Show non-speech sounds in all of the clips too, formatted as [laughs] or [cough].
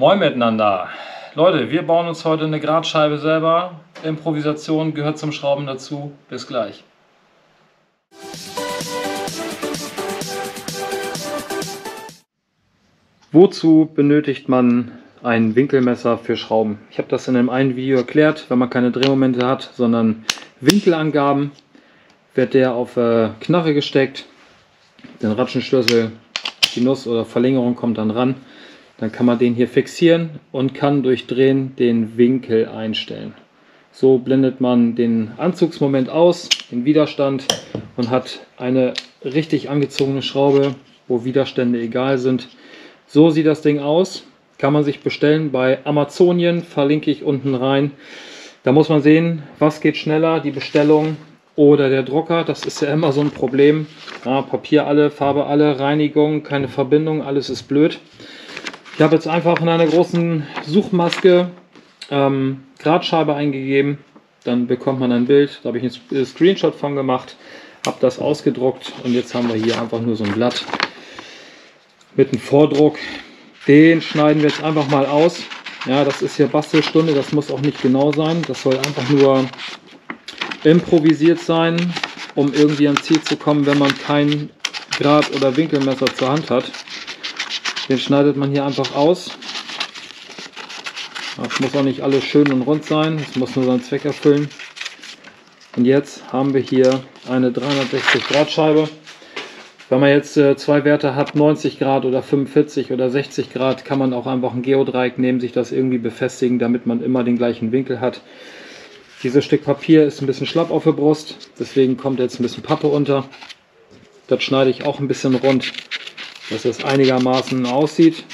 Moin miteinander. Leute, wir bauen uns heute eine Gradscheibe selber. Improvisation gehört zum Schrauben dazu. Bis gleich. Wozu benötigt man ein Winkelmesser für Schrauben? Ich habe das in einem einen Video erklärt. Wenn man keine Drehmomente hat, sondern Winkelangaben, wird der auf äh, Knarre gesteckt. Den Ratschenschlüssel, die Nuss oder Verlängerung kommt dann ran. Dann kann man den hier fixieren und kann durch Drehen den Winkel einstellen. So blendet man den Anzugsmoment aus, den Widerstand und hat eine richtig angezogene Schraube, wo Widerstände egal sind. So sieht das Ding aus. Kann man sich bestellen bei Amazonien, verlinke ich unten rein. Da muss man sehen, was geht schneller, die Bestellung oder der Drucker. Das ist ja immer so ein Problem. Ja, Papier alle, Farbe alle, Reinigung, keine Verbindung, alles ist blöd. Ich habe jetzt einfach in einer großen Suchmaske ähm, Gradscheibe eingegeben. Dann bekommt man ein Bild. Da habe ich einen Screenshot von gemacht, habe das ausgedruckt und jetzt haben wir hier einfach nur so ein Blatt mit einem Vordruck. Den schneiden wir jetzt einfach mal aus. Ja, das ist hier Bastelstunde, das muss auch nicht genau sein. Das soll einfach nur improvisiert sein, um irgendwie ans Ziel zu kommen, wenn man kein Grad- oder Winkelmesser zur Hand hat. Den schneidet man hier einfach aus. Das muss auch nicht alles schön und rund sein, es muss nur seinen Zweck erfüllen. Und jetzt haben wir hier eine 360 Grad Scheibe. Wenn man jetzt äh, zwei Werte hat, 90 Grad oder 45 oder 60 Grad, kann man auch einfach ein Geodreieck nehmen, sich das irgendwie befestigen, damit man immer den gleichen Winkel hat. Dieses Stück Papier ist ein bisschen schlapp auf der Brust, deswegen kommt jetzt ein bisschen Pappe unter. Das schneide ich auch ein bisschen rund, dass es einigermaßen aussieht.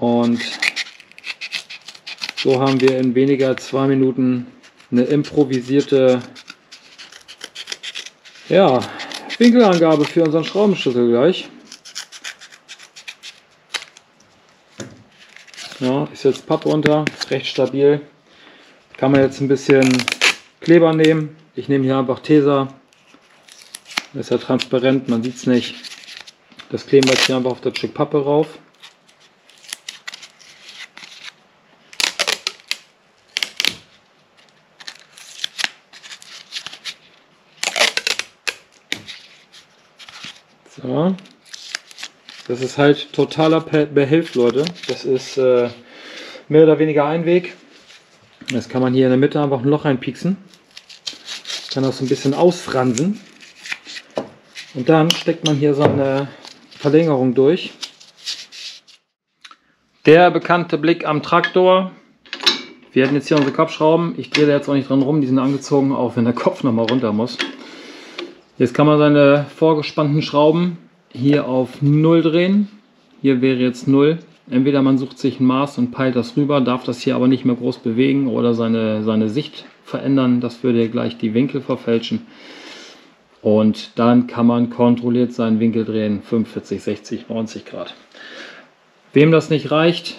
Und so haben wir in weniger zwei Minuten eine improvisierte ja, Winkelangabe für unseren Schraubenschlüssel gleich. Ja, ist jetzt Papp runter, recht stabil. Kann man jetzt ein bisschen Kleber nehmen. Ich nehme hier einfach Tesa. ist ja transparent, man sieht es nicht. Das kleben wir jetzt hier einfach auf das Stück Pappe rauf. So. Das ist halt totaler Behelf, Leute. Das ist äh, mehr oder weniger ein Weg. Jetzt kann man hier in der Mitte einfach ein Loch reinpieksen. Kann das so ein bisschen ausfransen. Und dann steckt man hier so eine Verlängerung durch. Der bekannte Blick am Traktor. Wir hatten jetzt hier unsere Kopfschrauben. Ich drehe da jetzt auch nicht dran rum. Die sind angezogen, auch wenn der [laughs] Kopf nochmal runter muss. Jetzt kann man seine vorgespannten Schrauben hier auf 0 drehen. Hier wäre jetzt 0. Entweder man sucht sich ein Maß und peilt das rüber, darf das hier aber nicht mehr groß bewegen oder seine, seine Sicht verändern. Das würde gleich die Winkel verfälschen. Und dann kann man kontrolliert seinen Winkel drehen, 45, 60, 90 Grad. Wem das nicht reicht,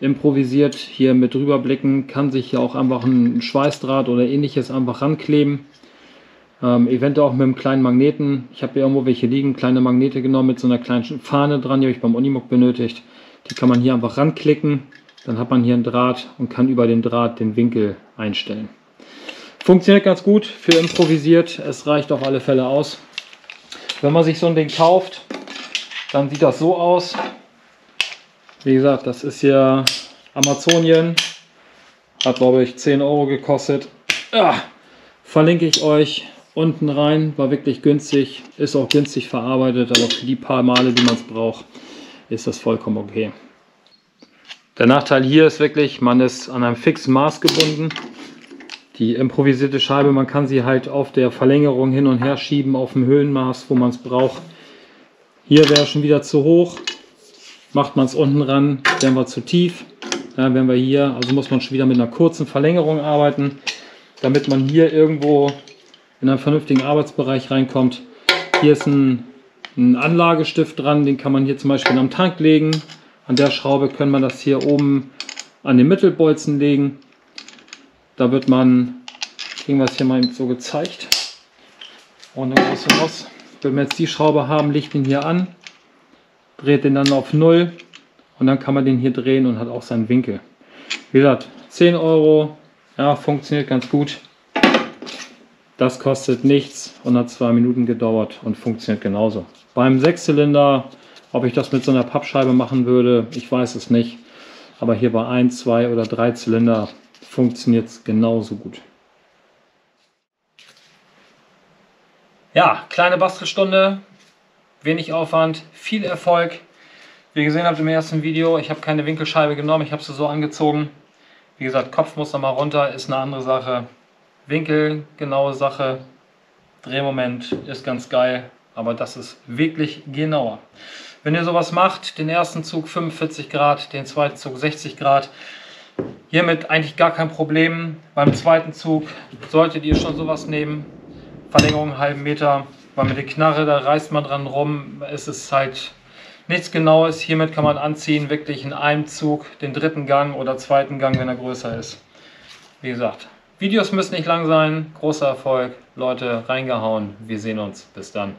improvisiert hier mit drüber blicken, kann sich hier auch einfach ein Schweißdraht oder ähnliches einfach rankleben. Ähm, eventuell auch mit einem kleinen Magneten. Ich habe hier irgendwo welche liegen, kleine Magnete genommen mit so einer kleinen Fahne dran, die habe ich beim Unimog benötigt. Die kann man hier einfach ranklicken. Dann hat man hier einen Draht und kann über den Draht den Winkel einstellen. Funktioniert ganz gut für improvisiert. Es reicht auf alle Fälle aus. Wenn man sich so ein Ding kauft, dann sieht das so aus. Wie gesagt, das ist ja Amazonien. Hat glaube ich 10 Euro gekostet. Ah, verlinke ich euch unten rein. War wirklich günstig, ist auch günstig verarbeitet, aber für die paar Male, die man es braucht, ist das vollkommen okay. Der Nachteil hier ist wirklich, man ist an einem fixen Maß gebunden. Die improvisierte Scheibe, man kann sie halt auf der Verlängerung hin und her schieben auf dem Höhenmaß, wo man es braucht. Hier wäre schon wieder zu hoch. Macht man es unten ran, wären wir zu tief. Ja, wären wir hier, also muss man schon wieder mit einer kurzen Verlängerung arbeiten, damit man hier irgendwo in einen vernünftigen Arbeitsbereich reinkommt. Hier ist ein, ein Anlagestift dran, den kann man hier zum Beispiel am Tank legen. An der Schraube können wir das hier oben an den Mittelbolzen legen. Da wird man, kriegen wir es hier mal so gezeigt, ohne große Nuss. wenn wir jetzt die Schraube haben, legt den hier an, dreht den dann auf 0 und dann kann man den hier drehen und hat auch seinen Winkel. Wie gesagt, 10 Euro, ja, funktioniert ganz gut. Das kostet nichts und hat zwei Minuten gedauert und funktioniert genauso. Beim Sechszylinder, ob ich das mit so einer Pappscheibe machen würde, ich weiß es nicht. Aber hier bei 1, 2 oder 3 Zylinder funktioniert es genauso gut. Ja, kleine Bastelstunde, wenig Aufwand, viel Erfolg. Wie ihr gesehen habt im ersten Video, ich habe keine Winkelscheibe genommen, ich habe sie so angezogen. Wie gesagt, Kopfmuster mal runter ist eine andere Sache. Winkel, genaue Sache. Drehmoment ist ganz geil, aber das ist wirklich genauer. Wenn ihr sowas macht, den ersten Zug 45 Grad, den zweiten Zug 60 Grad, hiermit eigentlich gar kein Problem. Beim zweiten Zug solltet ihr schon sowas nehmen, Verlängerung einen halben Meter, weil mit der Knarre, da reißt man dran rum, es ist halt nichts Genaues. Hiermit kann man anziehen, wirklich in einem Zug den dritten Gang oder zweiten Gang, wenn er größer ist. Wie gesagt, Videos müssen nicht lang sein, großer Erfolg, Leute, reingehauen, wir sehen uns, bis dann.